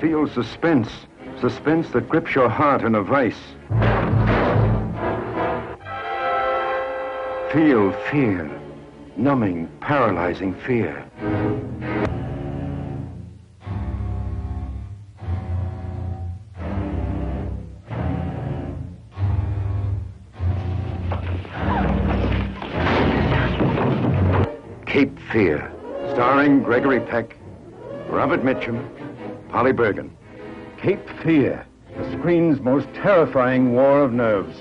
Feel suspense. Suspense that grips your heart in a vice. Feel fear. Numbing, paralyzing fear. Cape Fear, starring Gregory Peck, Robert Mitchum, Polly Bergen. Cape Fear, the screen's most terrifying war of nerves.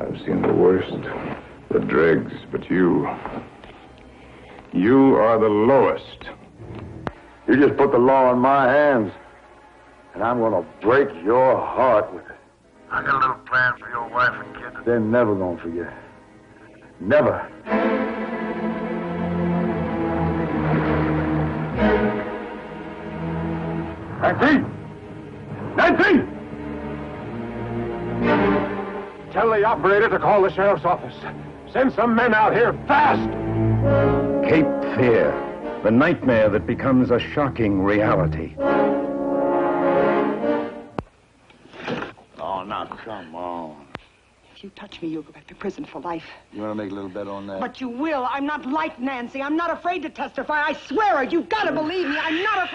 I've seen the worst, the dregs, but you. You are the lowest. You just put the law in my hands, and I'm gonna break your heart with it. I got a little plan for your wife and kids. They're never gonna forget. Never. Nancy! Nancy! Tell the operator to call the sheriff's office. Send some men out here fast! Cape Fear, the nightmare that becomes a shocking reality. Oh, now, come on. If you touch me, you'll go back to prison for life. You want to make a little bet on that? But you will. I'm not like Nancy. I'm not afraid to testify. I swear it. You've got to believe me. I'm not afraid.